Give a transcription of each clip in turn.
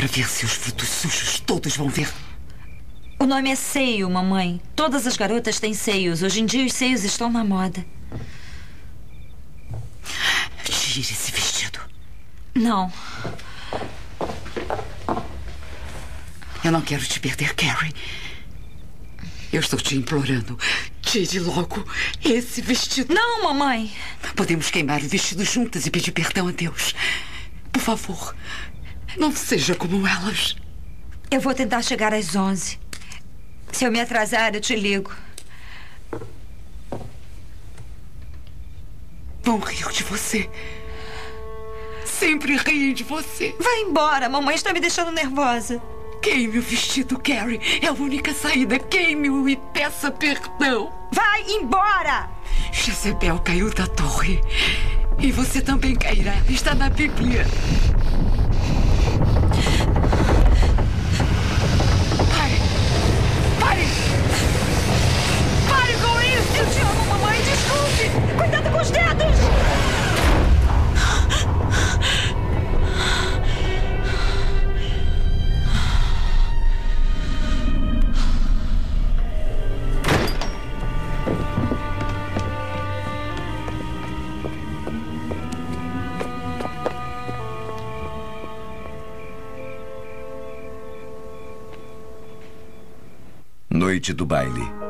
para ver seus frutos sujos. Todos vão ver. O nome é seio, mamãe. Todas as garotas têm seios. Hoje em dia os seios estão na moda. Tire esse vestido. Não. Eu não quero te perder, Carrie. Eu estou te implorando. Tire logo esse vestido. Não, mamãe. Podemos queimar o vestido juntas e pedir perdão a Deus. Por favor, não seja como elas. Eu vou tentar chegar às 11. Se eu me atrasar, eu te ligo. Vão rir de você. Sempre riem de você. Vai embora, mamãe está me deixando nervosa. Queime o vestido, Carrie. É a única saída. Queime-o e peça perdão. Vai embora! Jezebel caiu da torre. E você também cairá. Está na Bíblia. Noite do baile.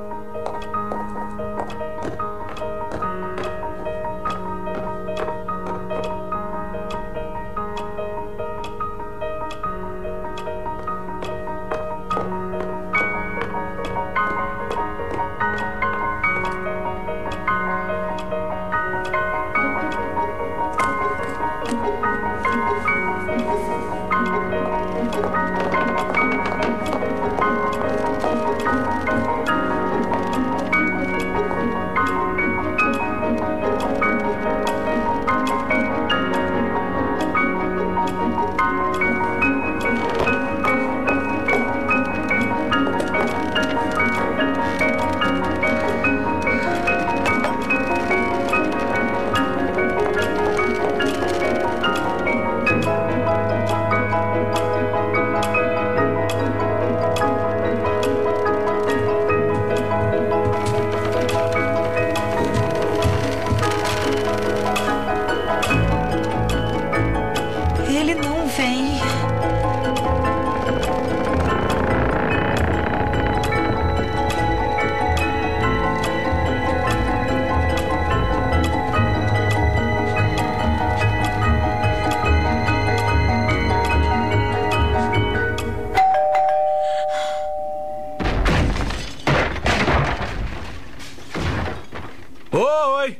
Oi!